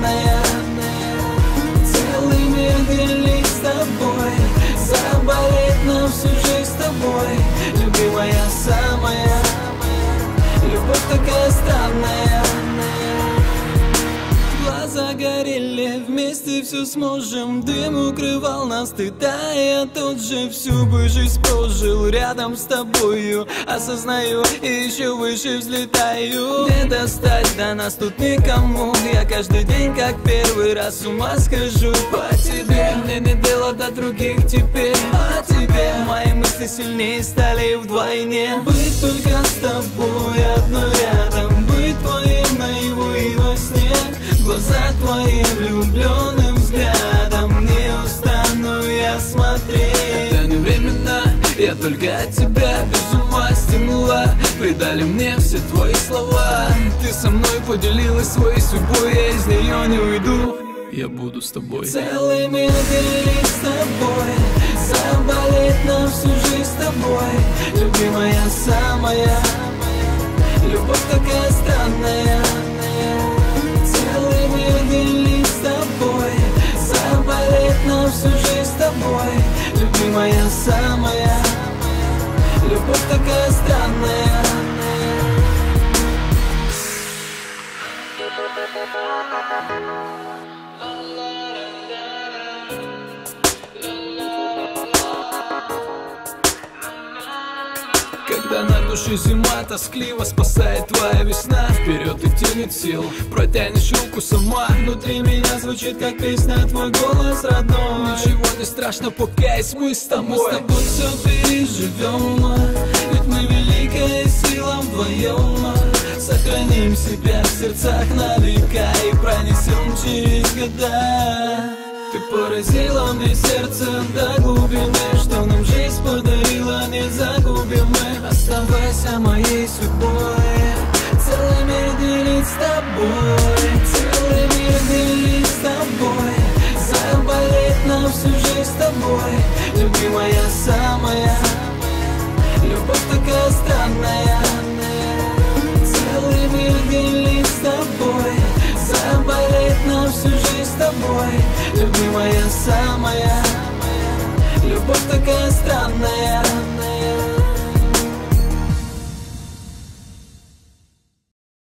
странная Целый мир делить с тобой Заболеть на всю жизнь с тобой. Любимая самая Любовь такая странная горели, вместе все сможем. Дым укрывал нас, ты да, я тот же Всю бы жизнь прожил рядом с тобою. Осознаю и еще выше взлетаю. Не достать до нас тут никому. Я каждый день как первый раз с ума схожу. По тебе Мне не дело до других теперь. О тебе Мои мысли сильнее стали вдвойне. Быть только с тобой только тебя без ума стянула. Предали мне все твои слова. Ты со мной поделилась своей судьбой Я из нее не уйду. Я буду с тобой. Целый мир делить с тобой Заболеть на всю жизнь с тобой. Любимая самая Любовь такая странная. Целый мир делить с тобой Заболеть на всю жизнь с тобой. Любимая самая Любовь такая странная. Когда на душе зима тоскливо спасает твоя весна Вперед идти нет сил, протянешь руку сама Внутри меня звучит как песня твой голос родной не страшно, пока есть мы с тобой. Мы с тобой все переживем Ведь мы великая сила вдвоем Сохраним себя в сердцах на века И пронесем через года. Ты поразила мне сердце до глубины Что нам жизнь подарила, не загубим мы. Оставайся моей судьбой Целый мир делить с тобой Целый мир делить с тобой. Заболеть на всю жизнь мы с тобой, любимая самая. Любовь такая странная. Целый мир делить с тобой заболеть на всю жизнь с тобой Любимая самая. Любовь такая странная.